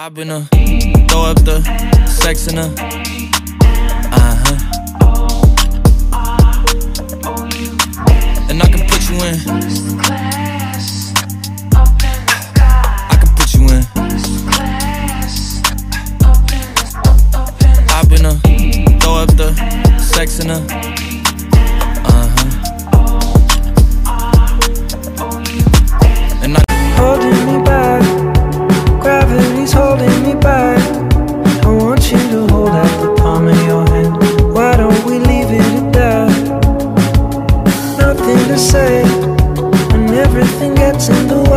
I've been a throw up the sex in a uh huh. And I can put you in. I can put you in. I've been a throw up the sex in a say everything gets in the way.